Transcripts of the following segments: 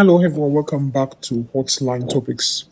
Hello, everyone. Welcome back to Hotline Topics.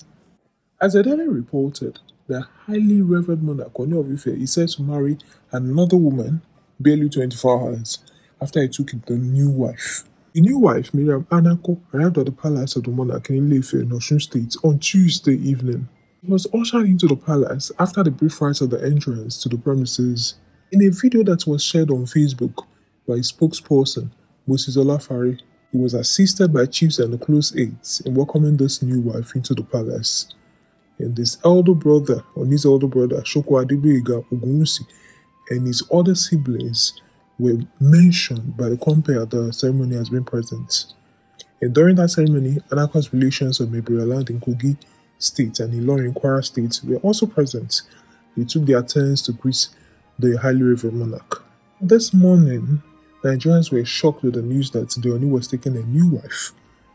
As Daily reported, the highly revered monarch Ooni of Ife is said to marry another woman barely 24 hours after he took the new wife. The new wife, Miriam Anako, arrived at the palace of the monarch in Ife in Osun State on Tuesday evening. She was ushered into the palace after the brief rites of the entrance to the premises. In a video that was shared on Facebook by spokesperson, Moses Olafare, he was assisted by chiefs and close aides in welcoming this new wife into the palace. And his elder brother, or his elder brother, Shoko Adibega Ogunwusi, and his other siblings were mentioned by the compare at the ceremony as being present. And during that ceremony, Anakon's relations of Ebiraland in Kogi State and Ilorin Kwara State were also present. They took their turns to greet the highly revered monarch. This morning, Nigerians were shocked with the news that Deoni was taking a new wife,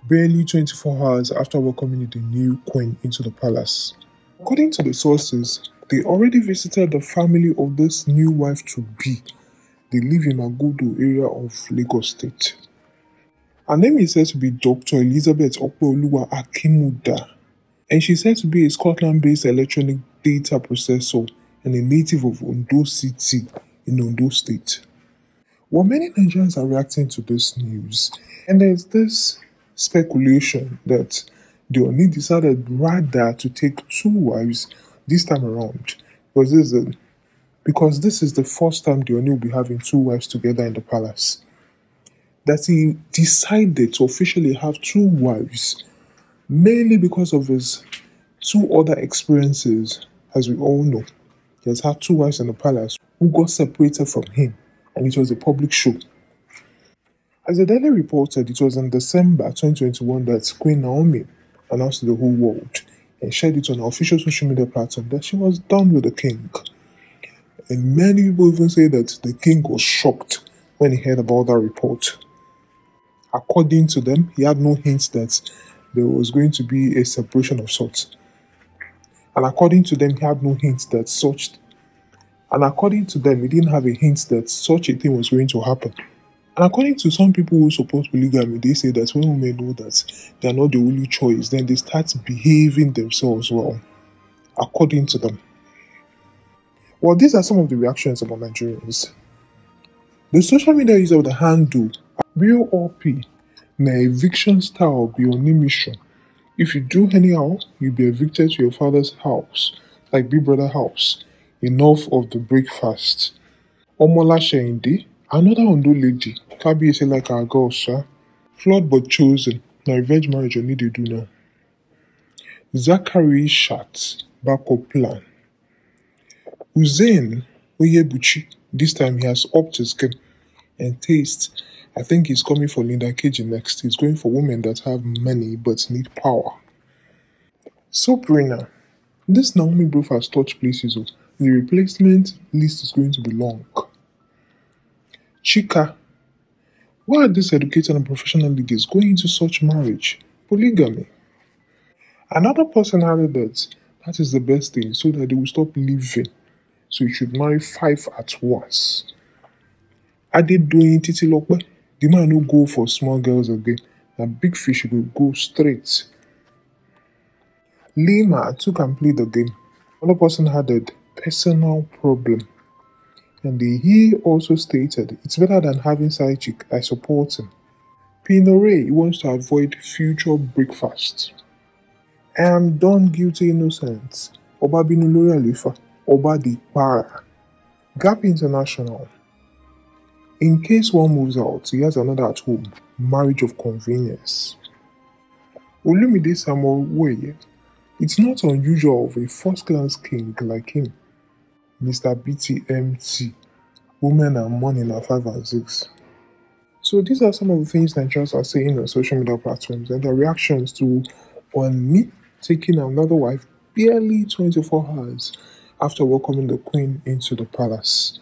barely 24 hours after welcoming the new queen into the palace. According to the sources, they already visited the family of this new wife to be. They live in Agudo area of Lagos State. Her name is said to be Dr. Elizabeth Opeoluwa Akimuda, and she's said to be a Scotland-based electronic data processor and a native of Ondo City in Ondo State. Well, many Nigerians are reacting to this news, and there's this speculation that the Deoni decided rather to take two wives this time around because this is the, because this is the first time Deoni will be having two wives together in the palace. That he decided to officially have two wives, mainly because of his two other experiences, as we all know. He has had two wives in the palace who got separated from him and it was a public show. As the Daily reported, it was in December 2021 that Queen Naomi announced to the whole world and shared it on her official social media platform that she was done with the king. And many people even say that the king was shocked when he heard about that report. According to them, he had no hints that there was going to be a separation of sorts. And according to them, he had no hints that such and according to them, he didn't have a hint that such a thing was going to happen. And according to some people who support polygamy, they say that when women know that they are not the only choice, then they start behaving themselves well, according to them. Well, these are some of the reactions among Nigerians. The social media user of the handle Real OP na eviction style be on mission. If you do anyhow, you'll be evicted to your father's house, like Big Brother house. Enough of the breakfast. Omola Shende, another Ondo lady, Kabiyesi like our girl, sir. Flawed but chosen. Na revenge marriage need to do now. Zachary Shat, backup plan. Hussein Oyebuchi, this time he has upped his game and taste. I think he's coming for Linda Ikeji next. He's going for women that have money but need power. Soprina, this Naomi Booth has touched places. Oh. The replacement list is going to be long. Chika. Why are these educated and professional ladies going into such marriage? Polygamy. Another person added that that is the best thing so that they will stop living. So you should marry five at once. Are they doing Titi Lokwe? The man who go for small girls again. A big fish will go straight. Lima took and played the game. Another person added personal problem. And he also stated, it's better than having side chick, I support him. Pinore wants to avoid future breakfasts. I am done guilty innocent. Oba Binulori Alifa, Oba Di Para. Gap International. In case one moves out, he has another at home. Marriage of convenience. Olumide Samuel Weye. It's not unusual of a first class king like him Mr. BTMT, Women and Money na 5 and 6. So these are some of the things Nigerians are saying on social media platforms and their reactions to on me taking another wife barely 24 hours after welcoming the queen into the palace.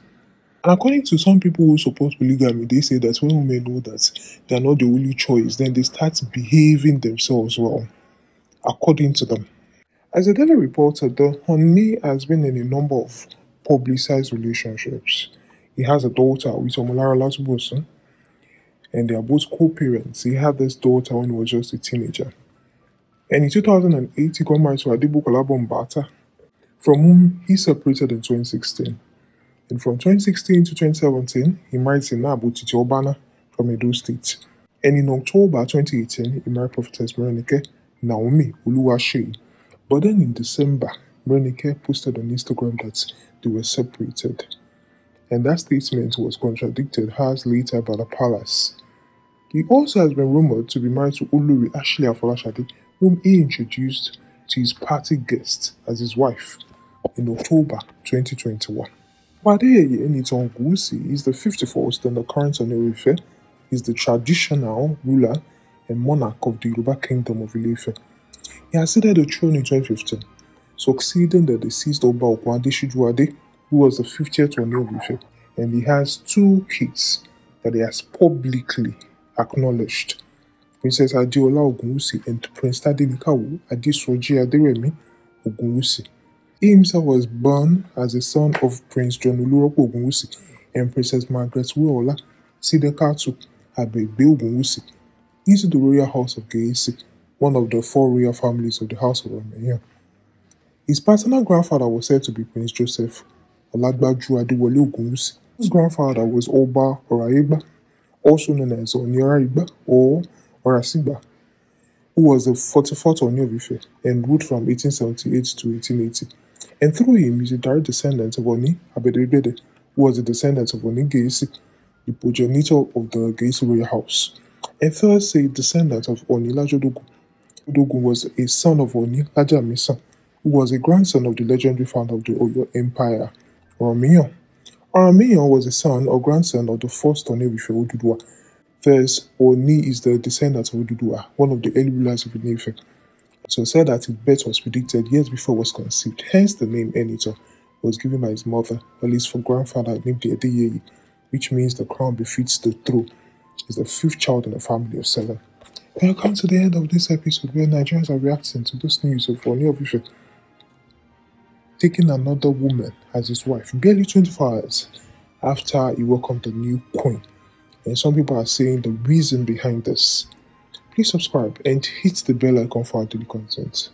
And according to some people who support polygamy, they say that when women know that they are not the only choice, then they start behaving themselves well, according to them. As the Daily reported, the Honey has been in a number of publicized relationships. He has a daughter with Omolara Latubosun, and they are both co-parents. He had this daughter when he was just a teenager. And in 2008, he got married to Adebukola Bombata, from whom he separated in 2016. And from 2016 to 2017, he married Sinabu Titi Obanor from Edo State. And in October 2018, he married Prophetess Merenike Naomi Uluwashe. But then in December, Merenike posted on Instagram that they were separated. And that statement was contradicted hours later by the palace. He also has been rumored to be married to Uluri Ashley Afolashade, whom he introduced to his party guest as his wife in October 2021. Wadeye Enitan Gusi is the 51st and the current Onirife. is the traditional ruler and monarch of the Yoruba kingdom of Ile-Ife. He acceded the throne in 2015, succeeding the deceased Oba Okunade Sijuwade, who was the 50th Onirife, and he has two kids that he has publicly acknowledged. Princess Adeola Ogunwusi and Prince Tadenikawo Adesoji Aderemi Ogunwusi. He himself was born as a son of Prince John Oluropo Ogunwusi and Princess Margaret Wuola Sidekatu Abegbe Ogunwusi into the royal house of Geisi, one of the four royal families of the House of Romania. His paternal grandfather was said to be Prince Joseph Olagbaju Adewale Ogunwusi. His grandfather was Oba Oraiba, also known as Onioraiba or Orasiba, who was the 44th Ooni of Ife and ruled from 1878 to 1880. And through him, he's a direct descendant of Ooni Abedebede, who was a descendant of Ooni Geisi, the progenitor of the Geisi royal house. And thus, a descendant of Ooni Lajodogun. Dogun was a son of Ooni Lajamisa, who was a grandson of the legendary founder of the Oyo Empire, Oranmiyan. Oranmiyan was a son or grandson of the first Ooni Ife Oduduwa. Thus, Ooni is the descendant of Oduduwa, one of the early rulers of Ife. So said that his birth was predicted years before was conceived. Hence, the name Enitan was given by his mother, at least for grandfather named Adeyeye, which means the crown befits the throne. He's the fifth child in a family of seven. We have come to the end of this episode where Nigerians are reacting to this news of Ooni of Ife taking another woman as his wife, barely 24 hours after he welcomed the new queen. And some people are saying the reason behind this Please subscribe and hit the bell icon for our daily content.